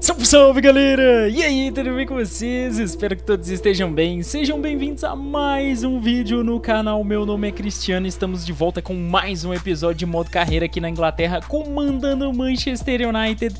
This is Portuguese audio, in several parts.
Salve, salve galera! E aí, tudo bem com vocês? Espero que todos estejam bem. Sejam bem-vindos a mais um vídeo no canal. Meu nome é Cristiano e estamos de volta com mais um episódio de modo carreira aqui na Inglaterra, comandando o Manchester United.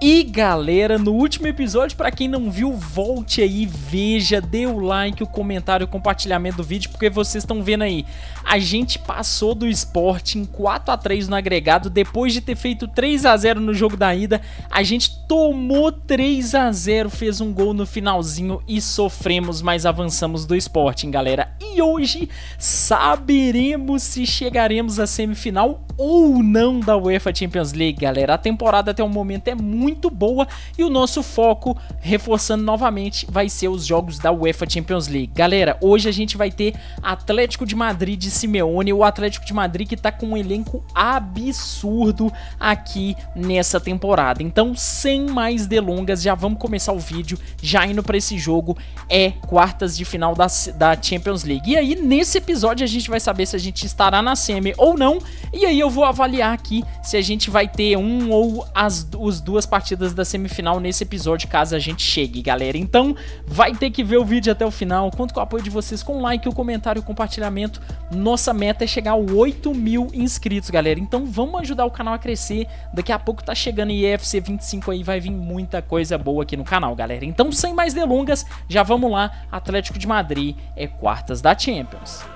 E galera, no último episódio, para quem não viu, volte aí, veja, dê o like, o comentário, o compartilhamento do vídeo, porque vocês estão vendo aí. A gente passou do Sporting 4 a 3 no agregado, depois de ter feito 3 a 0 no jogo da ida, a gente tomou 3 a 0, fez um gol no finalzinho e sofremos, mas avançamos do Sporting, galera. E hoje saberemos se chegaremos à semifinal ou não da UEFA Champions League, galera. A temporada até o momento é muito boa e o nosso foco, reforçando novamente, vai ser os jogos da UEFA Champions League. Galera, hoje a gente vai ter Atlético de Madrid de Simeone, o Atlético de Madrid que tá com um elenco absurdo aqui nessa temporada. Então, sem mais delongas, já vamos começar o vídeo, já indo para esse jogo, é quartas de final da, da Champions League. E aí, nesse episódio, a gente vai saber se a gente estará na semi ou não, e aí eu vou avaliar aqui se a gente vai ter um ou as, as duas partidas da semifinal nesse episódio, caso a gente chegue, galera. Então, vai ter que ver o vídeo até o final. Conto com o apoio de vocês com o like, o comentário, o compartilhamento. Nossa meta é chegar a 8 mil inscritos, galera. Então, vamos ajudar o canal a crescer. Daqui a pouco tá chegando IFC 25 aí, vai vir muita coisa boa aqui no canal, galera. Então, sem mais delongas, já vamos lá. Atlético de Madrid é quartas da Champions.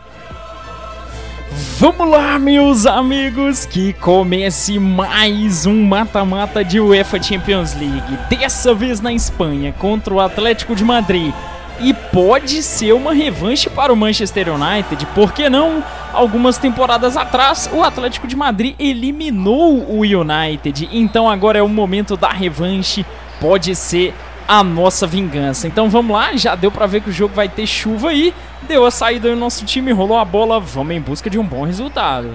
Vamos lá, meus amigos, que comece mais um mata-mata de UEFA Champions League. Dessa vez na Espanha, contra o Atlético de Madrid. E pode ser uma revanche para o Manchester United, por que não? Algumas temporadas atrás, o Atlético de Madrid eliminou o United, então agora é o momento da revanche. Pode ser a nossa vingança. Então vamos lá, já deu para ver que o jogo vai ter chuva aí. Deu a saída do nosso time, rolou a bola, vamos em busca de um bom resultado.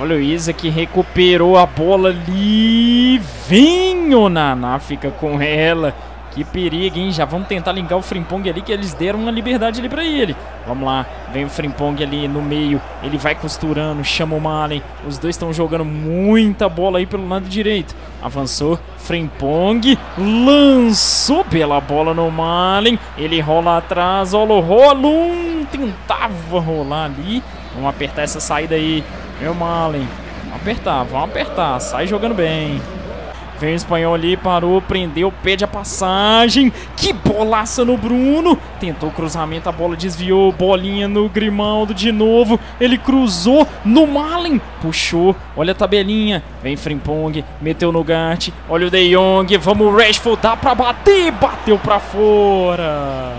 Olha o Isa que recuperou a bola ali. Vem o Naná, fica com ela. Que perigo, hein? Já vamos tentar linkar o Frimpong ali, que eles deram uma liberdade ali pra ele. Vamos lá, vem o Frimpong ali no meio. Ele vai costurando, chama o Malen. Os dois estão jogando muita bola aí pelo lado direito. Avançou, Frimpong lançou pela bola no Malen. Ele rola atrás, olha o Rolum. Tentava rolar ali. Vamos apertar essa saída aí, meu Malen. Vamos apertar, vamos apertar. Sai jogando bem. Vem o espanhol ali, parou, prendeu, pede a passagem. Que bolaça no Bruno. Tentou cruzamento, a bola desviou. Bolinha no Grimaldo de novo. Ele cruzou no Malen. Puxou, olha a tabelinha. Vem Frimpong, meteu no Gart. Olha o De Jong, vamos Rashford, dá pra bater. Bateu pra fora.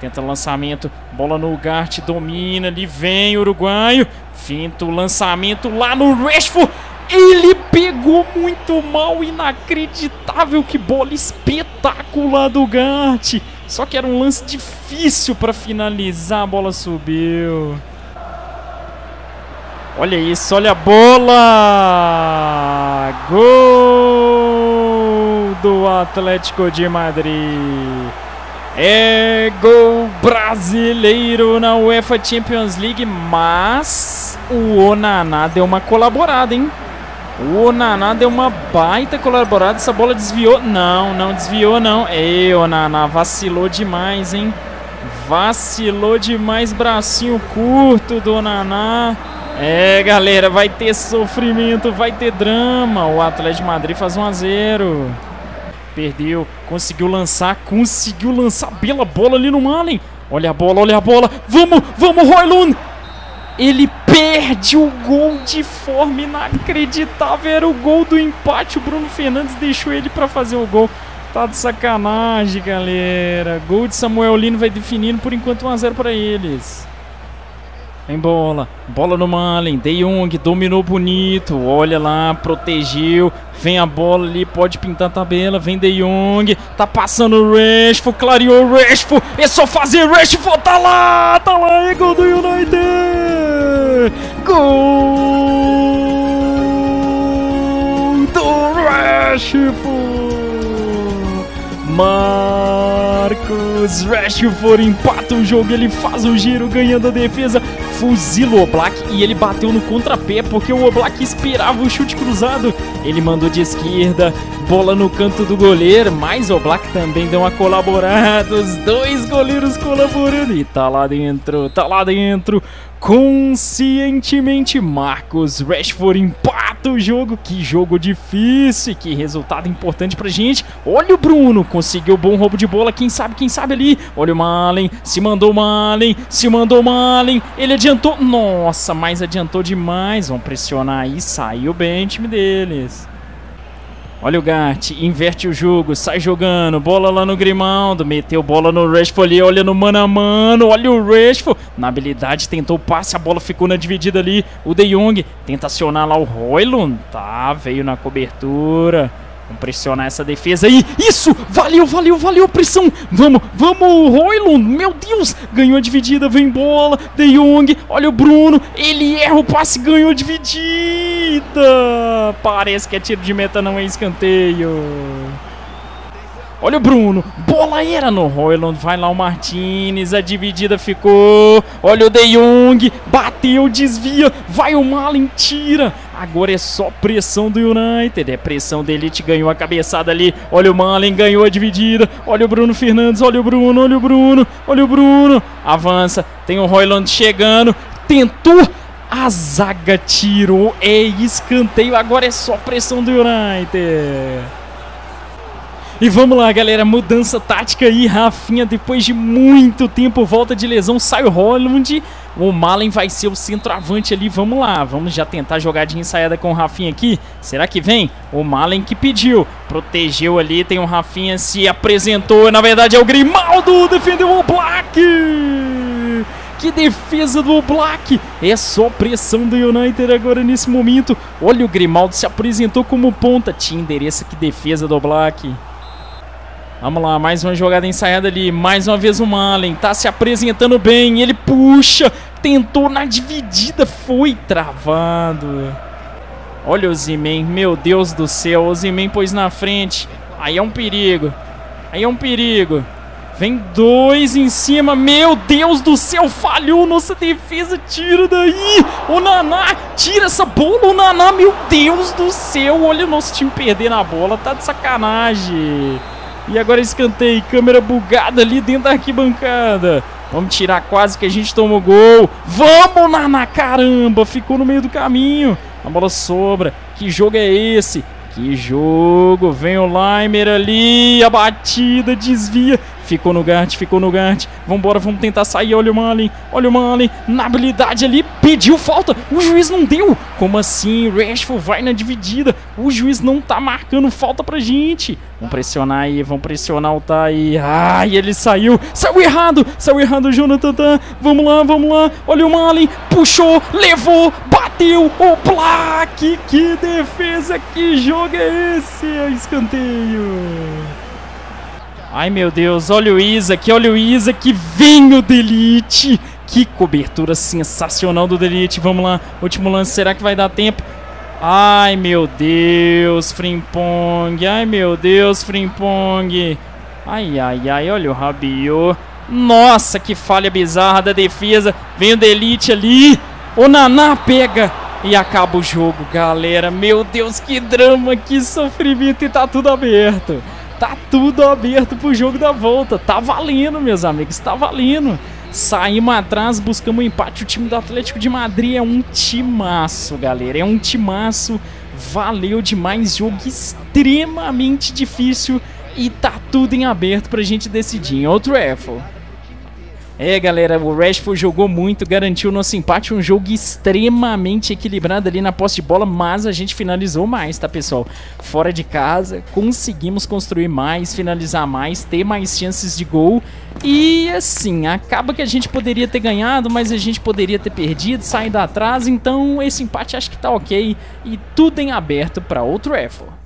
Tenta lançamento, bola no Gart, domina, ali vem o uruguaio. Finta o lançamento lá no Rashford. Ele pegou muito mal, inacreditável, que bola espetacular do Gart. Só que era um lance difícil para finalizar, a bola subiu. Olha isso, olha a bola! Gol do Atlético de Madrid. É gol brasileiro na UEFA Champions League, mas o Onaná deu uma colaborada, hein? O Naná deu uma baita colaborada. Essa bola desviou. Não, não desviou, não. Ei, Naná vacilou demais, hein? Vacilou demais. Bracinho curto do Naná. É, galera, vai ter sofrimento, vai ter drama. O Atlético de Madrid faz 1 a 0. Perdeu, conseguiu lançar, conseguiu lançar bela bola ali no Malen. Olha a bola, olha a bola. Vamos, vamos, Roylund. Ele perde o gol de forma inacreditável. Era o gol do empate. O Bruno Fernandes deixou ele para fazer o gol. Tá de sacanagem, galera. Gol de Samuel Lino vai definindo por enquanto 1x0 para eles. Vem bola. Bola no Malen. De Jong dominou bonito. Olha lá, protegeu. Vem a bola ali, pode pintar a tabela. Vem De Jong. Tá passando o Rashford. Clareou o Rashford. É só fazer Rashford. Tá lá. Tá lá. É gol do United. Gol do Rashford. Marcos Rashford empata o jogo, ele faz o giro ganhando a defesa, fuzila o Oblak e ele bateu no contrapé porque o Oblak esperava o chute cruzado. Ele mandou de esquerda, bola no canto do goleiro, mas o Oblak também deu uma colaborada. Os dois goleiros colaborando e tá lá dentro, tá lá dentro. Conscientemente, Marcos Rashford empata o jogo. Que jogo difícil, que resultado importante pra gente. Olha o Bruno, conseguiu bom roubo de bola. Quem sabe, quem sabe ali. Olha o Malen, se mandou Malen, se mandou Malen. Ele adiantou, nossa, mas adiantou demais. Vamos pressionar aí, saiu bem o time deles. Olha o Gart, inverte o jogo, sai jogando, bola lá no Grimaldo, meteu bola no Rashford ali, olha no mano a mano, olha o Rashford, na habilidade tentou o passe, a bola ficou na dividida ali, o De Jong tenta acionar lá o Roylund, tá, veio na cobertura, Vamos pressionar essa defesa aí. Isso! Valeu, valeu, valeu, pressão! Vamos, vamos, Roylund! Meu Deus! Ganhou a dividida, vem bola. De Jong, olha o Bruno. Ele erra o passe, ganhou a dividida. Parece que é tiro de meta, não é escanteio. Olha o Bruno, bola era no Royland, vai lá o Martinez, a dividida ficou. Olha o De Jong, bateu, desvia, vai o Malen, tira. Agora é só pressão do United, é pressão da Elite, ganhou a cabeçada ali. Olha o Malen, ganhou a dividida. Olha o Bruno Fernandes, olha o Bruno, olha o Bruno, olha o Bruno. Avança, tem o Royland chegando, tentou. A zaga tirou, é escanteio, agora é só pressão do United. E vamos lá, galera, mudança tática aí, Rafinha, depois de muito tempo, volta de lesão, sai o Holland, o Malen vai ser o centroavante ali, vamos lá, vamos já tentar jogar de ensaiada com o Rafinha aqui, será que vem? O Malen que pediu, protegeu ali, tem o Rafinha, se apresentou, na verdade é o Grimaldo, defendeu o Black! Que defesa do Black! É só pressão do United agora nesse momento. Olha o Grimaldo se apresentou como ponta. Tinha endereço que defesa do Black. Vamos lá, mais uma jogada ensaiada ali. Mais uma vez o Malen tá se apresentando bem. Ele puxa, tentou na dividida, foi travado. Olha o Zimen, meu Deus do céu. O Zimen pôs na frente. Aí é um perigo. Aí é um perigo. Vem dois em cima. Meu Deus do céu, falhou nossa defesa. Tira daí. O Naná, tira essa bola. O Naná, meu Deus do céu. Olha o nosso time perder na bola. Tá de sacanagem. E agora escanteio, câmera bugada ali dentro da arquibancada. Vamos tirar quase que a gente tomou gol. Vamos lá na caramba, ficou no meio do caminho. A bola sobra. Que jogo é esse? Que jogo! Vem o Limer ali, a batida desvia. Ficou no Gart, ficou no Gart. Vambora, vamos tentar sair. Olha o Malin, olha o Malin. Na habilidade ali, pediu falta. O juiz não deu. Como assim? Rashford vai na dividida. O juiz não tá marcando falta pra gente. Vamos pressionar aí, vamos pressionar o Tai. Ai, ele saiu. Saiu errado, saiu errado o Jonathan. Vamos lá, vamos lá. Olha o Malin, puxou, levou, bateu. O plaque, que defesa, que jogo é esse? É escanteio. Ai meu Deus, olha o Isaac, olha o Isaac, vem o Delete. Que cobertura sensacional do Delete. Vamos lá, último lance, será que vai dar tempo? Ai meu Deus, Frimpong. Ai meu Deus, Frimpong. Ai, ai, ai, olha o Rabiot. Nossa, que falha bizarra da defesa. Vem o Delete ali. O Naná pega e acaba o jogo, galera. Meu Deus, que drama, que sofrimento e tá tudo aberto. Tá tudo aberto pro jogo da volta. Tá valendo, meus amigos, tá valendo. Saímos atrás, buscamos um empate. O time do Atlético de Madrid é um timaço, galera. É um timaço. Valeu demais. Jogo extremamente difícil. E tá tudo em aberto pra gente decidir em outro Eiffel. É, galera, o Rashford jogou muito, garantiu nosso empate, um jogo extremamente equilibrado ali na posse de bola, mas a gente finalizou mais, tá, pessoal? Fora de casa, conseguimos construir mais, finalizar mais, ter mais chances de gol e, assim, acaba que a gente poderia ter ganhado, mas a gente poderia ter perdido, saído atrás, então esse empate acho que tá ok e tudo em aberto para outro Rashford.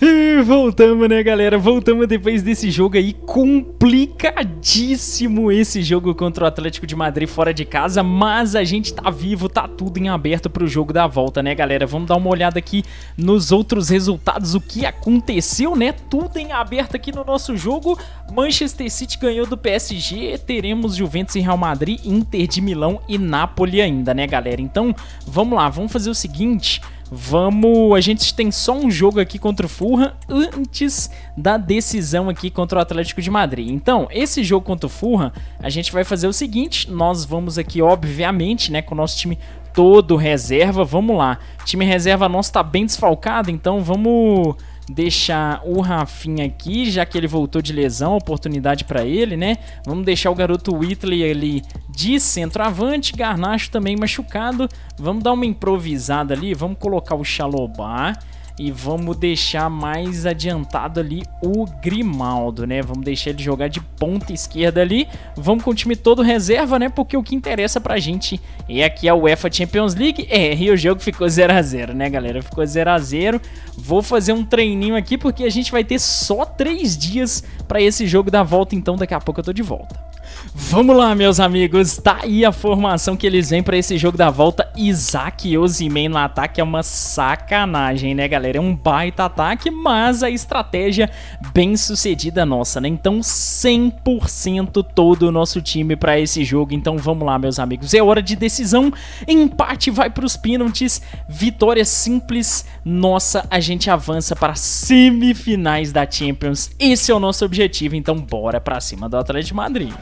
E voltamos, né, galera? Voltamos depois desse jogo aí complicadíssimo esse jogo contra o Atlético de Madrid fora de casa, mas a gente tá vivo, tá tudo em aberto pro jogo da volta, né, galera? Vamos dar uma olhada aqui nos outros resultados, o que aconteceu, né? Tudo em aberto aqui no nosso jogo. Manchester City ganhou do PSG, teremos Juventus e Real Madrid, Inter de Milão e Napoli ainda, né, galera? Então, vamos lá, vamos fazer o seguinte... Vamos, a gente tem só um jogo aqui contra o Fulham antes da decisão aqui contra o Atlético de Madrid. Então, esse jogo contra o Fulham, a gente vai fazer o seguinte, nós vamos aqui obviamente, né, com o nosso time todo reserva, vamos lá. O time reserva nosso tá bem desfalcado, então vamos deixar o Rafinha aqui, já que ele voltou de lesão, oportunidade para ele, né? Vamos deixar o garoto Whitley ali de centroavante, Garnacho também machucado. Vamos dar uma improvisada ali, vamos colocar o Xalobá e vamos deixar mais adiantado ali o Grimaldo, né? Vamos deixar ele jogar de ponta esquerda ali. Vamos com o time todo reserva, né? Porque o que interessa pra gente é aqui a UEFA Champions League. É, e o jogo ficou 0 a 0 né, galera? Ficou 0 a 0 Vou fazer um treininho aqui porque a gente vai ter só 3 dias para esse jogo da volta, então daqui a pouco eu tô de volta. Vamos lá, meus amigos. Tá aí a formação que eles vêm para esse jogo da volta. Isaac e Ozyman no ataque é uma sacanagem, né, galera? É um baita ataque, mas a estratégia bem sucedida nossa, né? Então, 100% todo o nosso time para esse jogo. Então, vamos lá, meus amigos. É hora de decisão. Empate vai para os pênaltis. Vitória simples. Nossa, a gente avança para semifinais da Champions. Esse é o nosso objetivo. Então, bora para cima do Atlético de Madrid.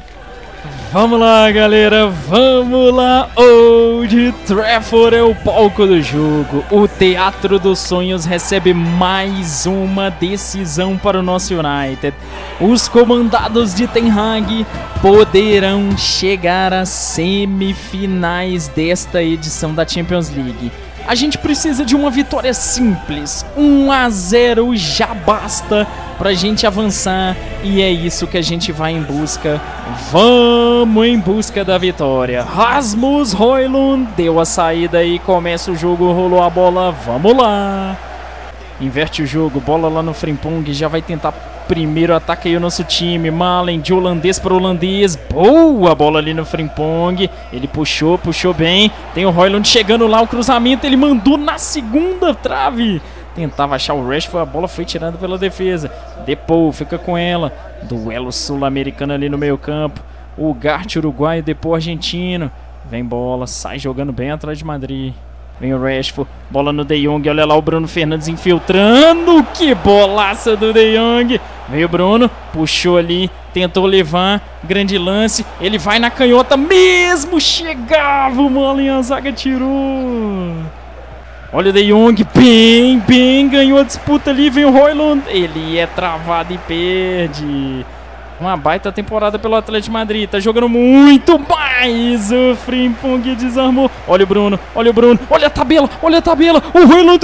Vamos lá, galera, vamos lá! Old Trafford é o palco do jogo. O Teatro dos Sonhos recebe mais uma decisão para o nosso United. Os comandados de Ten Hag poderão chegar às semifinais desta edição da Champions League. A gente precisa de uma vitória simples. 1 a 0 já basta pra gente avançar e é isso que a gente vai em busca. Vamos em busca da vitória. Rasmus Hoylund deu a saída e começa o jogo, rolou a bola. Vamos lá. Inverte o jogo, bola lá no Frimpong, já vai tentar primeiro ataque aí o nosso time. Malen de holandês para holandês. Boa bola ali no Frimpong. Ele puxou, puxou bem. Tem o Royland chegando lá, o cruzamento. Ele mandou na segunda trave. Tentava achar o Rashford, a bola foi tirada pela defesa. Depou, fica com ela. Duelo sul-americano ali no meio campo. O Gart uruguaio, Depou argentino. Vem bola, sai jogando bem atrás de Madrid. Vem o Rashford, bola no De Jong, olha lá o Bruno Fernandes infiltrando, que bolaça do De Jong. Veio Bruno, puxou ali, tentou levar, grande lance, ele vai na canhota, mesmo chegava o Molin, a zaga tirou. Olha o De Jong, bem, bem, ganhou a disputa ali, vem o Royland, ele é travado e perde. Uma baita temporada pelo Atlético Madrid. Tá jogando muito mais. O Frimpong desarmou. Olha o Bruno. Olha o Bruno. Olha a tabela. Olha a tabela. O Roland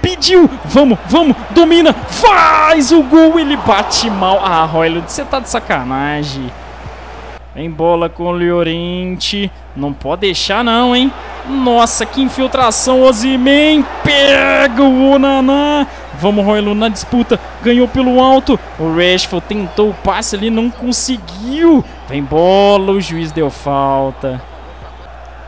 pediu. Vamos, vamos. Domina. Faz o gol. Ele bate mal. Ah, Roland, você tá de sacanagem. Em bola com o Llorente. Não pode deixar não, hein? Nossa, que infiltração. Ozyman pega o Onaná. Vamos, Royland na disputa. Ganhou pelo alto. O Rashford tentou o passe ali, não conseguiu. Vem bola, o juiz deu falta.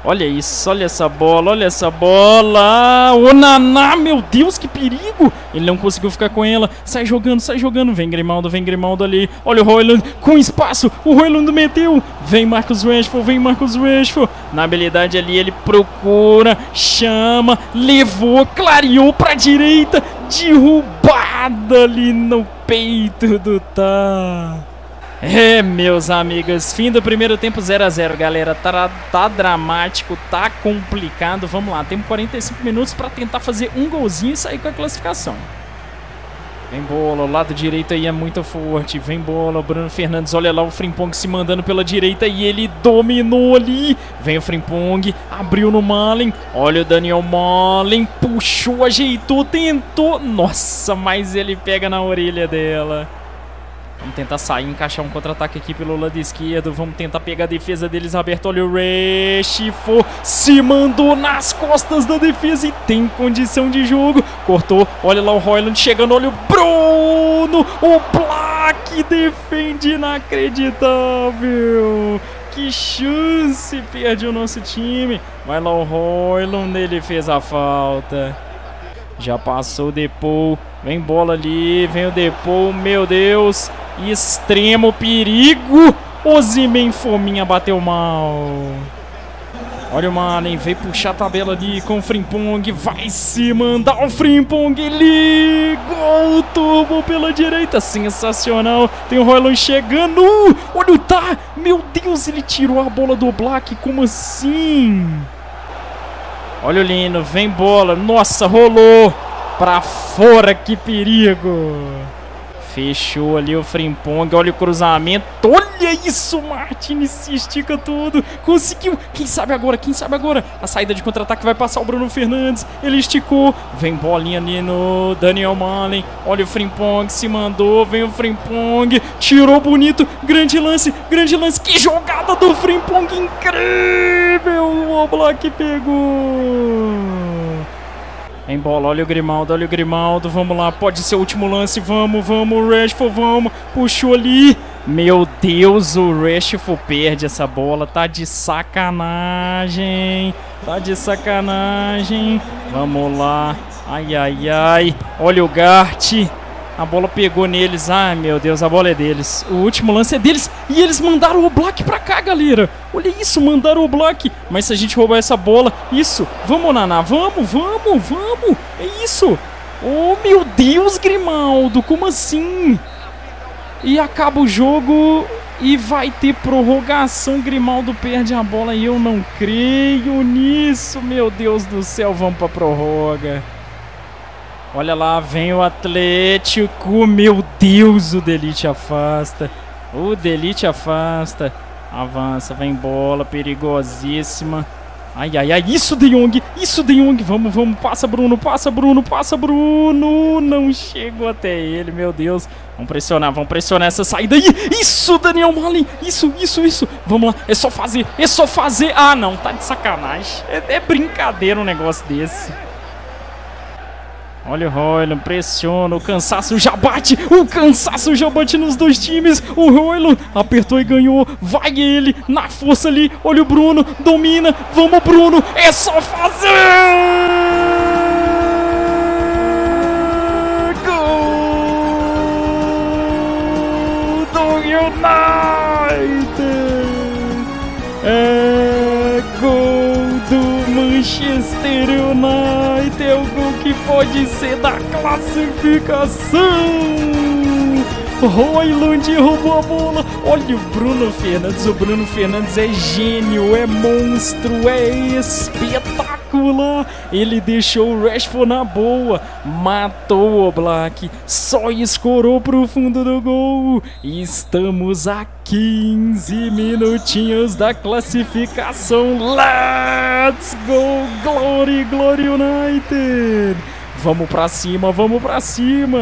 Olha isso, olha essa bola, olha essa bola. O Naná, meu Deus, que perigo. Ele não conseguiu ficar com ela. Sai jogando, sai jogando. Vem Grimaldo, vem Grimaldo ali. Olha o Royland com espaço. O Royland meteu. Vem Marcos Rashford, vem Marcos Rashford. Na habilidade ali, ele procura, chama, levou, clareou pra direita. Derrubada ali no peito do Tá. É, meus amigos, fim do primeiro tempo 0 a 0 galera. Tá, tá dramático, tá complicado. Vamos lá, temos 45 minutos para tentar fazer um golzinho e sair com a classificação. Vem bola, o lado direito aí é muito forte. Vem bola, Bruno Fernandes, olha lá o Frimpong se mandando pela direita e ele dominou ali. Vem o Frimpong, abriu no Malen. Olha o Daniel Malen, puxou, ajeitou, tentou. Nossa, mas ele pega na orelha dela. Vamos tentar sair, encaixar um contra-ataque aqui pelo lado esquerdo. Vamos tentar pegar a defesa deles aberto. Olha o Reshford se mandou nas costas da defesa e tem condição de jogo. Cortou, olha lá o Royland chegando. Olha o Bruno, o Black defende inacreditável. Que chance perde o nosso time. Vai lá o Royland, ele fez a falta. Já passou o Depou. Vem bola ali, vem o Depou, meu Deus. Extremo perigo. Ozimen Fominha bateu mal. Olha o Malen, veio puxar a tabela ali com o Frimpong. Vai se mandar o Frimpong. Ligou o turbo pela direita. Sensacional. Tem o Royland chegando. Olha o Tá. Meu Deus, ele tirou a bola do Black. Como assim? Olha o Lino, vem bola. Nossa, rolou. Pra fora, que perigo. Fechou ali o Frimpong. Olha o cruzamento. Olha isso, Martin se estica tudo. Conseguiu. Quem sabe agora? Quem sabe agora? A saída de contra-ataque vai passar o Bruno Fernandes. Ele esticou. Vem bolinha ali no Daniel Malen. Olha o Frimpong. Se mandou. Vem o Frimpong. Tirou bonito. Grande lance. Grande lance. Que jogada do Frimpong. Incrível. O Oblak pegou. Em bola, olha o Grimaldo, olha o Grimaldo, vamos lá, pode ser o último lance, vamos, vamos, Rashford, vamos, puxou ali, meu Deus, o Rashford perde essa bola, tá de sacanagem, tá de sacanagem, vamos lá, ai, ai, ai, olha o Gart, a bola pegou neles. Ai, meu Deus, a bola é deles. O último lance é deles. E eles mandaram o Black pra cá, galera. Olha isso, mandaram o Black. Mas se a gente roubar essa bola... Isso. Vamos, Naná. Vamos, vamos, vamos. É isso. Oh, meu Deus, Grimaldo. Como assim? E acaba o jogo... E vai ter prorrogação. Grimaldo perde a bola e eu não creio nisso. Meu Deus do céu, vamos pra prorroga. Olha lá, vem o Atlético. Meu Deus, o Delite afasta. O Delite afasta. Avança, vem bola, perigosíssima. Ai, ai, ai, isso De Jong, isso De Jong, vamos, vamos, passa Bruno, passa Bruno, passa Bruno, não chego até ele, meu Deus, vamos pressionar, vamos pressionar essa saída aí, isso Daniel Malin, isso, isso, isso, vamos lá, é só fazer, é só fazer, ah não, tá de sacanagem, é, é brincadeira um negócio desse. Olha o Royland, pressiona, o cansaço já bate, o cansaço já bate nos dois times, o Royland apertou e ganhou, vai ele, na força ali, olha o Bruno, domina, vamos Bruno, é só fazer! United! É Manchester United, é o gol que pode ser da classificação. Royland roubou a bola. Olha o Bruno Fernandes. O Bruno Fernandes é gênio, é monstro, é espetacular. Ele deixou o Rashford na boa, matou o Black, só escorou pro fundo do gol. Estamos a 15 minutinhos da classificação. Let's go, Glory, Glory United. Vamos pra cima, vamos pra cima.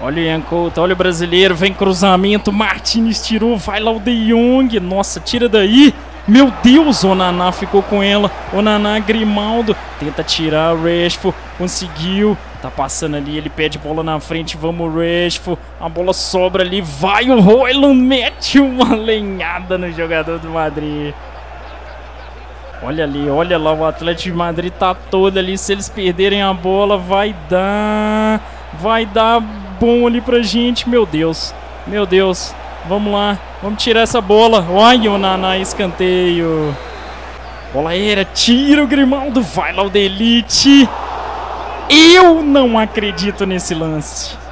Olha o Ian Couto, olha o brasileiro, vem cruzamento, Martinez tirou, vai lá o De Jong, nossa, tira daí. Meu Deus, o Naná ficou com ela, o Naná Grimaldo, tenta tirar o Rashford, conseguiu, tá passando ali, ele pede bola na frente, vamos Rashford, a bola sobra ali, vai o Royland, mete uma lenhada no jogador do Madrid. Olha ali, olha lá, o Atlético de Madrid tá todo ali, se eles perderem a bola, vai dar, vai dar bom ali pra gente. Meu Deus, meu Deus. Vamos lá, vamos tirar essa bola. Olha o Naná, escanteio. Bola aérea, tira o Grimaldo. Vai lá o Delite. Eu não acredito nesse lance.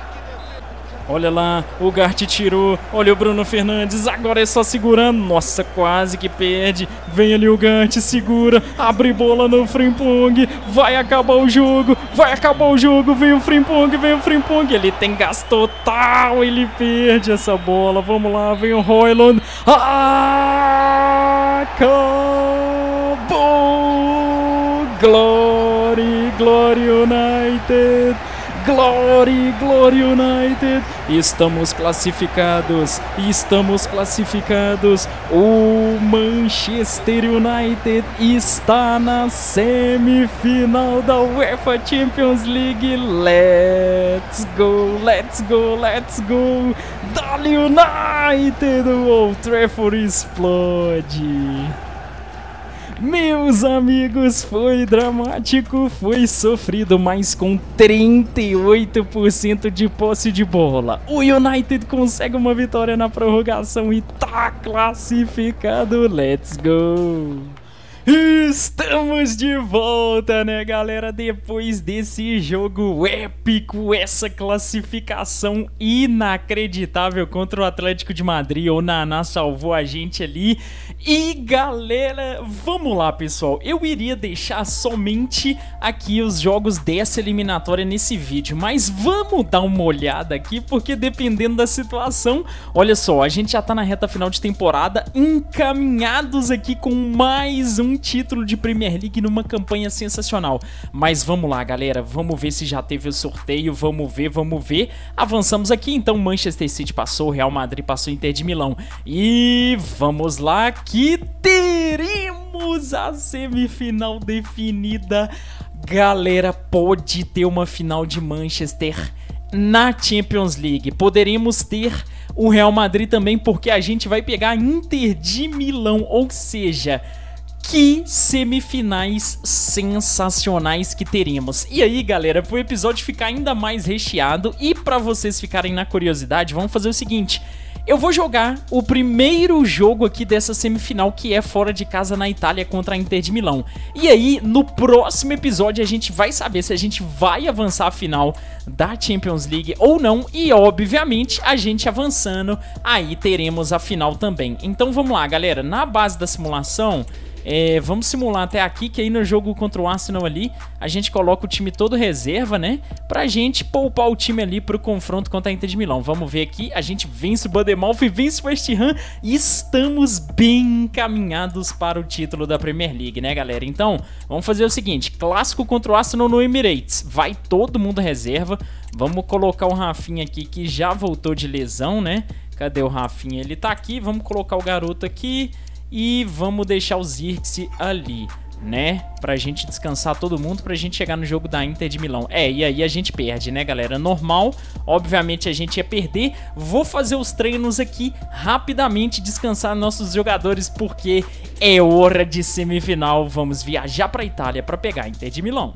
Olha lá, o Gart tirou. Olha o Bruno Fernandes. Agora é só segurando. Nossa, quase que perde. Vem ali o Gart, segura. Abre bola no Frimpong. Vai acabar o jogo. Vai acabar o jogo. Vem o Frimpong, vem o Frimpong. Ele tem gás total. Ele perde essa bola. Vamos lá, vem o Royland. Acabou! Glory, Glory United. Glory, Glory United! Estamos classificados, estamos classificados. O Manchester United está na semifinal da UEFA Champions League. Let's go, let's go, let's go! Dali United! O Old Trafford explode! Meus amigos, foi dramático, foi sofrido, mas com 38% de posse de bola. O United consegue uma vitória na prorrogação e tá classificado. Let's go! Estamos de volta, né, galera? Depois desse jogo épico, essa classificação inacreditável contra o Atlético de Madrid. O Naná salvou a gente ali. E galera, vamos lá, pessoal. Eu iria deixar somente aqui os jogos dessa eliminatória nesse vídeo, mas vamos dar uma olhada aqui, porque dependendo da situação, olha só, a gente já tá na reta final de temporada, encaminhados aqui com mais um um título de Premier League numa campanha sensacional. Mas vamos lá, galera, vamos ver se já teve o sorteio, vamos ver, vamos ver. Avançamos aqui, então Manchester City passou, Real Madrid passou, Inter de Milão. E vamos lá que teremos a semifinal definida. Galera, pode ter uma final de Manchester na Champions League. Poderíamos ter o Real Madrid também, porque a gente vai pegar a Inter de Milão, ou seja, que semifinais sensacionais que teremos. E aí, galera, para o episódio ficar ainda mais recheado e para vocês ficarem na curiosidade, vamos fazer o seguinte. Eu vou jogar o primeiro jogo aqui dessa semifinal, que é fora de casa na Itália contra a Inter de Milão. E aí, no próximo episódio, a gente vai saber se a gente vai avançar a final da Champions League ou não. E, obviamente, a gente avançando, aí teremos a final também. Então vamos lá, galera. Na base da simulação, é, vamos simular até aqui, que aí no jogo contra o Arsenal ali, a gente coloca o time todo reserva, né? Pra gente poupar o time ali pro confronto contra a Inter de Milão. Vamos ver aqui, a gente vence o e vence o West Ham e estamos bem encaminhados para o título da Premier League, né, galera? Então, vamos fazer o seguinte, clássico contra o Arsenal no Emirates. Vai todo mundo reserva. Vamos colocar o Rafinha aqui, que já voltou de lesão, né? Cadê o Rafinha? Ele tá aqui, vamos colocar o garoto aqui... E vamos deixar o Zirkzee ali, né? Pra gente descansar todo mundo, pra gente chegar no jogo da Inter de Milão. É, e aí a gente perde, né, galera? Normal, obviamente a gente ia perder. Vou fazer os treinos aqui rapidamente, descansar nossos jogadores, porque é hora de semifinal. Vamos viajar pra Itália pra pegar a Inter de Milão.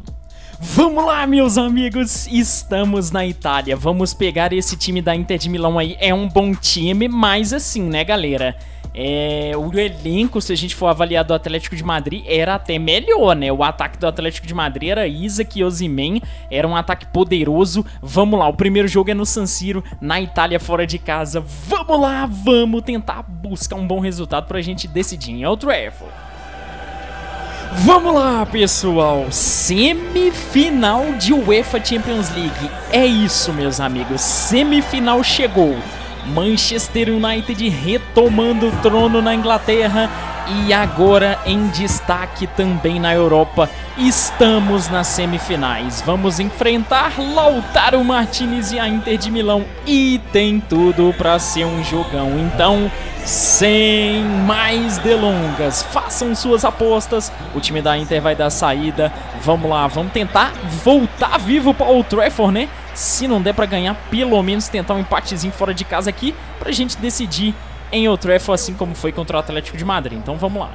Vamos lá, meus amigos, estamos na Itália, vamos pegar esse time da Inter de Milão aí, é um bom time, mas assim, né, galera, é, o elenco, se a gente for avaliar do Atlético de Madrid, era até melhor, né? O ataque do Atlético de Madrid era Isaac e Ozyman, era um ataque poderoso. Vamos lá, o primeiro jogo é no San Siro, na Itália, fora de casa. Vamos lá, vamos tentar buscar um bom resultado pra gente decidir em outro Trafford. Vamos lá, pessoal! Semifinal de UEFA Champions League. É isso, meus amigos. Semifinal chegou. Manchester United retomando o trono na Inglaterra e agora em destaque também na Europa. Estamos nas semifinais. Vamos enfrentar Lautaro Martinez e a Inter de Milão e tem tudo para ser um jogão. Então, sem mais delongas, façam suas apostas. O time da Inter vai dar saída. Vamos lá, vamos tentar voltar vivo para o Trafford, né? Se não der para ganhar, pelo menos tentar um empatezinho fora de casa aqui pra gente decidir em Old Trafford, assim como foi contra o Atlético de Madrid. Então vamos lá.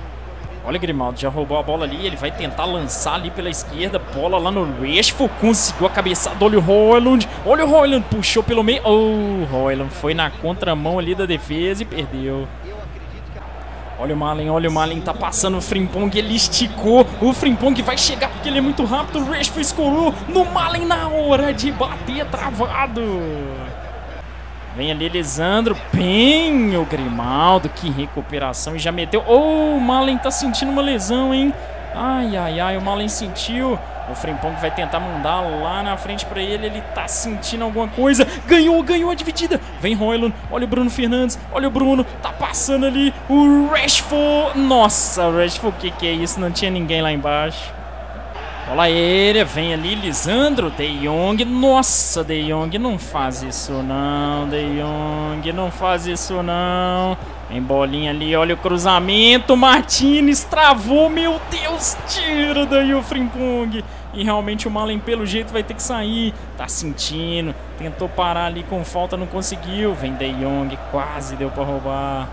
Olha Grimaldo, já roubou a bola ali, ele vai tentar lançar ali pela esquerda, bola lá no Rashford, conseguiu a cabeçada, olha o Royland, olha o Royland, puxou pelo meio, oh, o Royland foi na contramão ali da defesa e perdeu. Olha o Malen, olha o Malen, tá passando o Frimpong, ele esticou, o Frimpong vai chegar porque ele é muito rápido, o Rashford escorou no Malen na hora de bater travado. Vem ali Lisandro, bem o Grimaldo, que recuperação e já meteu. Oh, o Malen tá sentindo uma lesão, hein? Ai, ai, ai, o Malen sentiu. O Frimpong vai tentar mandar lá na frente para ele. Ele tá sentindo alguma coisa. Ganhou, ganhou a dividida. Vem Royland. Olha o Bruno Fernandes. Olha o Bruno. Tá passando ali. O Rashford. Nossa, Rashford, o que, que é isso? Não tinha ninguém lá embaixo. Bola aérea, vem ali Lisandro, De Jong. Nossa, De Jong, não faz isso não, De Jong, não faz isso não. Vem bolinha ali, olha o cruzamento, Martinez travou, meu Deus, tira daí o Frimpong. E realmente o Malen pelo jeito vai ter que sair, tá sentindo, tentou parar ali com falta, não conseguiu. Vem De Jong, quase deu para roubar.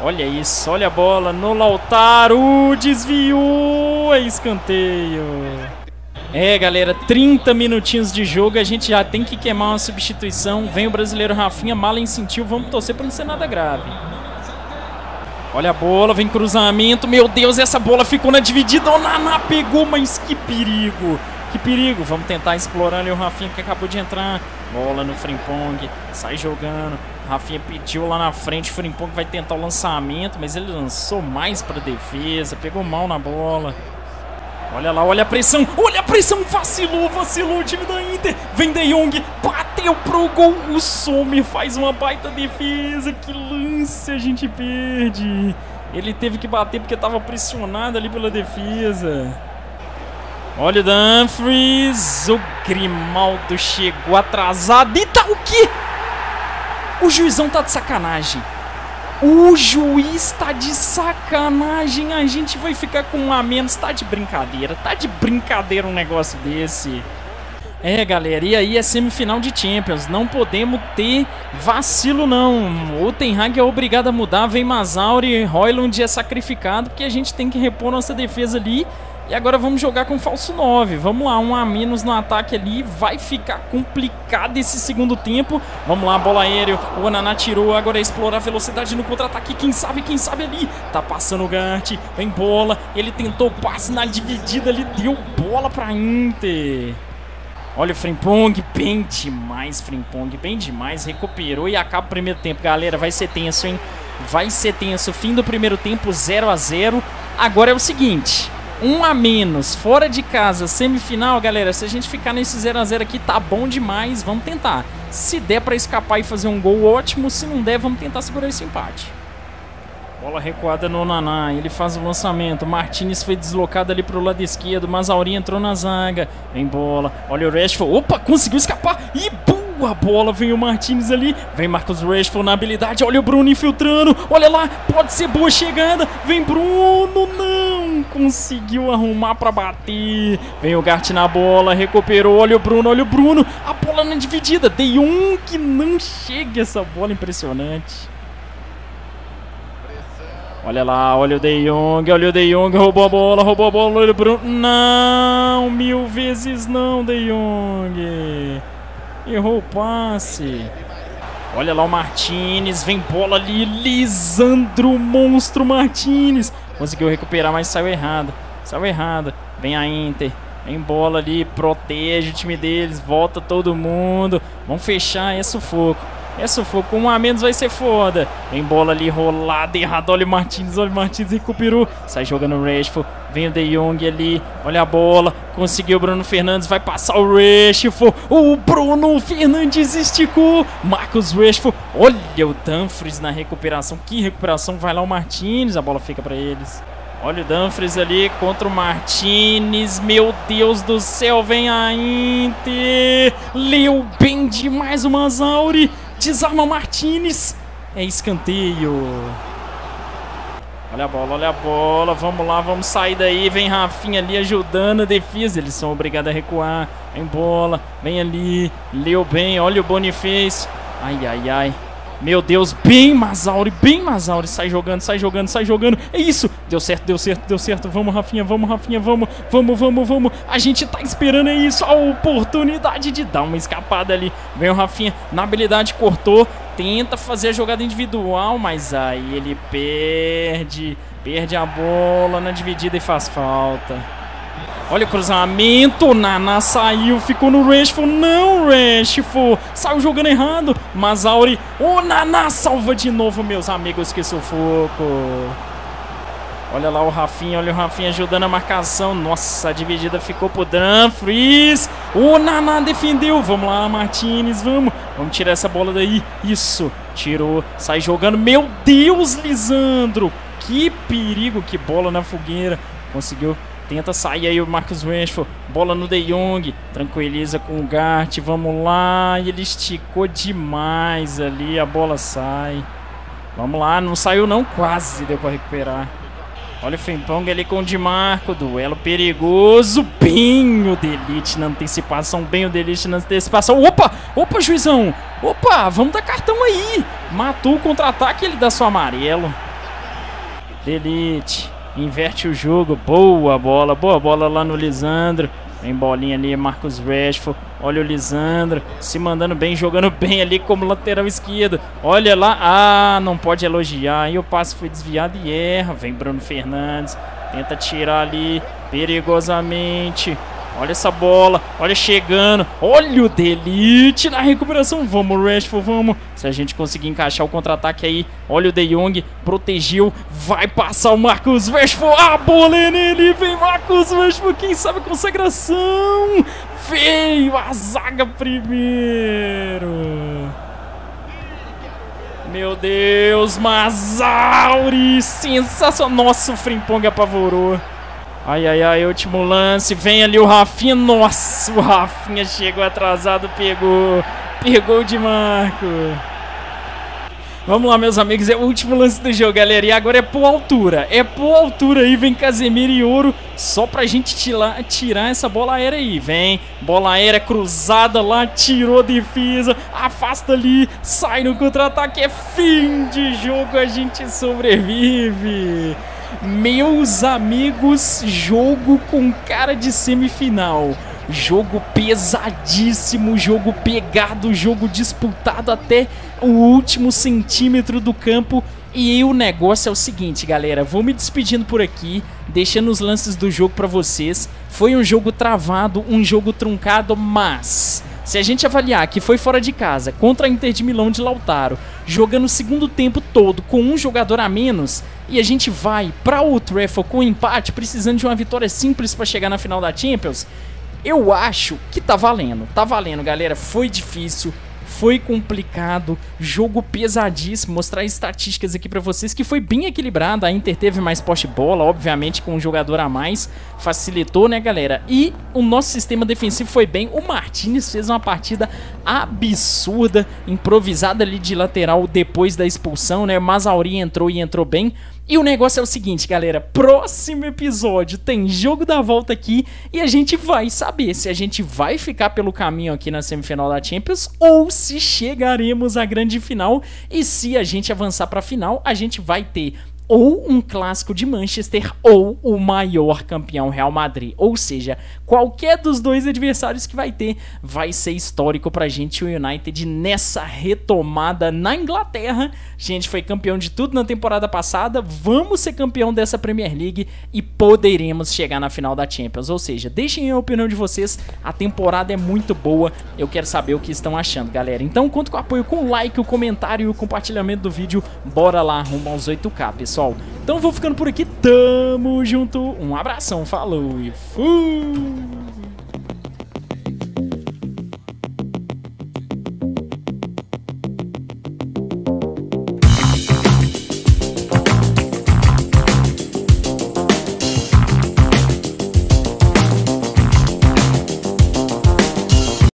Olha isso, olha a bola no Lautaro, desviou, é escanteio. É, galera, 30 minutinhos de jogo, a gente já tem que queimar uma substituição. Vem o brasileiro Rafinha, Malen sentiu, vamos torcer para não ser nada grave. Olha a bola, vem cruzamento, meu Deus, essa bola ficou na dividida, o Naná pegou, mas que perigo. Que perigo, vamos tentar explorar ali o Rafinha que acabou de entrar. Bola no Frimpong, sai jogando. Rafinha pediu lá na frente, o Frimpong vai tentar o lançamento, mas ele lançou mais para defesa, pegou mal na bola. Olha lá, olha a pressão, olha a pressão, vacilou, vacilou o time da Inter. Vem De Jong, bateu pro gol, o Sommer faz uma baita defesa, que lance a gente perde. Ele teve que bater porque estava pressionado ali pela defesa. Olha o Dumfries. O Grimaldo chegou atrasado. E tá o quê? O juizão tá de sacanagem. O juiz tá de sacanagem. A gente vai ficar com um a menos. Tá de brincadeira. Tá de brincadeira um negócio desse. É, galera, e aí é semifinal de Champions. Não podemos ter vacilo, não. O Ten Hag é obrigado a mudar. Vem Mazauri, Royland é sacrificado, porque a gente tem que repor nossa defesa ali. E agora vamos jogar com falso 9. Vamos lá, um a menos no ataque ali. Vai ficar complicado esse segundo tempo. Vamos lá, bola aérea. O Ananá tirou. Agora é explorar a velocidade no contra-ataque. Quem sabe, quem sabe ali. Tá passando o Gart. Vem bola. Ele tentou passe na dividida ali. Deu bola pra Inter. Olha o Frimpong, bem demais, Frimpong, bem demais. Recuperou e acaba o primeiro tempo. Galera, vai ser tenso, hein? Vai ser tenso. Fim do primeiro tempo, 0 a 0 Agora é o seguinte um a menos, fora de casa, semifinal, galera, se a gente ficar nesse 0 a 0 aqui, tá bom demais, vamos tentar. Se der para escapar e fazer um gol, ótimo, se não der, vamos tentar segurar esse empate. Bola recuada no Naná, ele faz o lançamento, Martinez foi deslocado ali pro lado esquerdo, Mazaurinho entrou na zaga, vem bola, olha o Rashford, opa, conseguiu escapar, e a bola, vem o Martinez ali, vem Marcos Rashford na habilidade, olha o Bruno infiltrando, olha lá, pode ser boa chegada, vem Bruno, não conseguiu arrumar para bater, vem o Gart na bola, recuperou, olha o Bruno, olha o Bruno, a bola na dividida, dei um que não chega essa bola impressionante. Olha lá, olha o De Jong, olha o De Jong, roubou a bola, roubou a bola, olha o Bruno. Não, mil vezes não, De Jong. Errou o passe. Olha lá o Martinez, vem bola ali, Lisandro Monstro Martinez. Conseguiu recuperar, mas saiu errado. Saiu errado. Vem a Inter. Vem bola ali, protege o time deles, volta todo mundo. Vamos fechar, é sufoco. É sufoco, um a menos vai ser foda. Vem bola ali, rolada, errado. Olha o Martins, olha o Martins, recuperou. Sai jogando o Rashford. Vem o De Jong ali, olha a bola. Conseguiu o Bruno Fernandes, vai passar o Rashford. O Bruno Fernandes esticou. Marcos Rashford. Olha o Dumfries na recuperação. Que recuperação, vai lá o Martins. A bola fica para eles. Olha o Dumfries ali contra o Martinez. Meu Deus do céu, vem a Inter. Leu bem demais o Mazauri. Desarma Martinez. É escanteio. Olha a bola, olha a bola. Vamos lá, vamos sair daí. Vem Rafinha ali ajudando a defesa. Eles são obrigados a recuar. Vem bola, vem ali. Leu bem, olha o Boniface. Ai, ai, ai. Meu Deus, bem Mazauri, bem Mazauri. Sai jogando, sai jogando, sai jogando. É isso. Deu certo, deu certo, deu certo. Vamos, Rafinha, vamos, Rafinha, vamos, vamos, vamos, vamos. A gente tá esperando é isso. A oportunidade de dar uma escapada ali. Vem o Rafinha na habilidade, cortou. Tenta fazer a jogada individual, mas aí ele perde. Perde a bola na dividida e faz falta. Olha o cruzamento. Naná saiu, ficou no Rashford. Não, Rashford. Saiu jogando errado. Mazauri. O Naná salva de novo, meus amigos. Que sufoco. Olha lá o Rafinha, olha o Rafinha ajudando a marcação. Nossa, a dividida ficou pro Dumfries. O Naná defendeu. Vamos lá, Martinez, vamos. Vamos tirar essa bola daí. Isso, tirou. Sai jogando. Meu Deus, Lisandro. Que perigo, que bola na fogueira. Conseguiu Tenta sair aí o Marcos Rashford. Bola no De Jong. Tranquiliza com o Gart. Vamos lá. Ele esticou demais ali. A bola sai. Vamos lá. Não saiu não. Quase deu pra recuperar. Olha o Frimpong ali com o Di Marco. Duelo perigoso. Bem o Delite na antecipação. Bem o Delite na antecipação. Opa! Opa, juizão! Opa! Vamos dar cartão aí! Matou o contra-ataque. Ele dá só amarelo. Delite. Inverte o jogo. Boa bola. Boa bola lá no Lisandro. Vem bolinha ali, Marcos Rashford. Olha o Lisandro se mandando bem, jogando bem ali como lateral esquerdo. Olha lá. Ah, não pode elogiar. E o passe foi desviado e erra. Vem Bruno Fernandes. Tenta tirar ali perigosamente. Olha essa bola, olha chegando, olha o Delite na recuperação. Vamos, Rashford, vamos. Se a gente conseguir encaixar o contra-ataque aí, olha o De Jong, protegeu, vai passar o Marcos Rashford. A bola é nele, vem Marcos Rashford, quem sabe consagração. Veio a zaga primeiro. Meu Deus, Mazauri, sensacional. Nossa, o Frimpong apavorou. Ai, ai, ai, último lance. Vem ali o Rafinha. Nossa, o Rafinha chegou atrasado, pegou. Pegou de marco. Vamos lá, meus amigos. É o último lance do jogo, galera. E agora é por altura. É por altura aí. Vem Casemiro e Ouro. Só pra gente tirar, tirar essa bola aérea aí. Vem. Bola aérea cruzada lá. Tirou a defesa. Afasta ali. Sai no contra-ataque. É fim de jogo. A gente sobrevive. Meus amigos, jogo com cara de semifinal. Jogo pesadíssimo, jogo pegado, jogo disputado até o último centímetro do campo. E o negócio é o seguinte, galera, vou me despedindo por aqui, deixando os lances do jogo para vocês. Foi um jogo travado, um jogo truncado, mas se a gente avaliar que foi fora de casa contra a Inter de Milão de Lautaro, jogando o segundo tempo todo com um jogador a menos, e a gente vai para o Trafford com um empate, precisando de uma vitória simples para chegar na final da Champions, eu acho que tá valendo. Tá valendo, galera. Foi difícil, foi complicado, jogo pesadíssimo. Mostrar estatísticas aqui para vocês que foi bem equilibrado. A Inter teve mais poste bola, obviamente com um jogador a mais, facilitou, né, galera? E o nosso sistema defensivo foi bem. O Martinez fez uma partida absurda, improvisada ali de lateral depois da expulsão, né? Mazauri entrou e entrou bem. E o negócio é o seguinte, galera, próximo episódio tem jogo da volta aqui e a gente vai saber se a gente vai ficar pelo caminho aqui na semifinal da Champions ou se chegaremos à grande final. E se a gente avançar para a final, a gente vai ter ou um clássico de Manchester ou o maior campeão Real Madrid. Ou seja, qualquer dos dois adversários que vai ter vai ser histórico pra gente o United nessa retomada na Inglaterra. A gente foi campeão de tudo na temporada passada, vamos ser campeão dessa Premier League e poderemos chegar na final da Champions. Ou seja, deixem a opinião de vocês, a temporada é muito boa, eu quero saber o que estão achando, galera. Então conto com o apoio, com o like, o comentário e o compartilhamento do vídeo. Bora lá, rumo aos 8k, pessoal Então vou ficando por aqui, tamo junto, um abração, falou e fui!